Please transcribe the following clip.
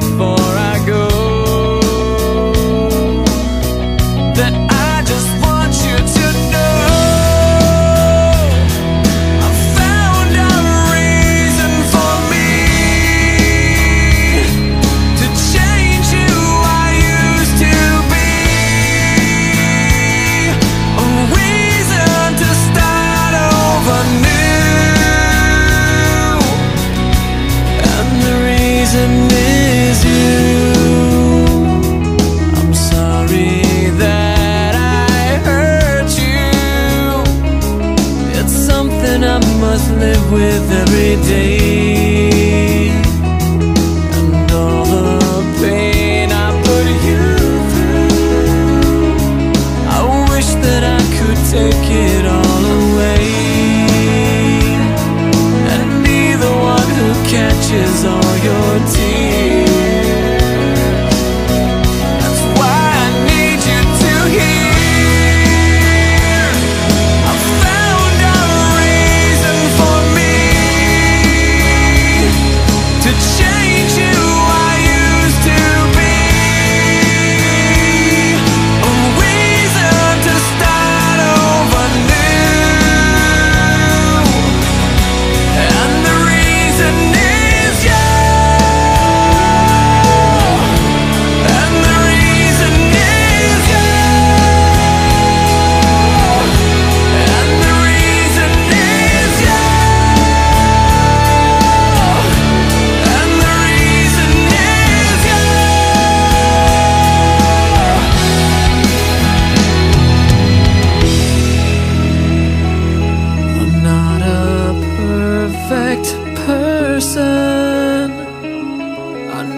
before I go. That I must live with every day. And all the pain I put you through I wish that I could take it all away. And be the one who catches all your tears.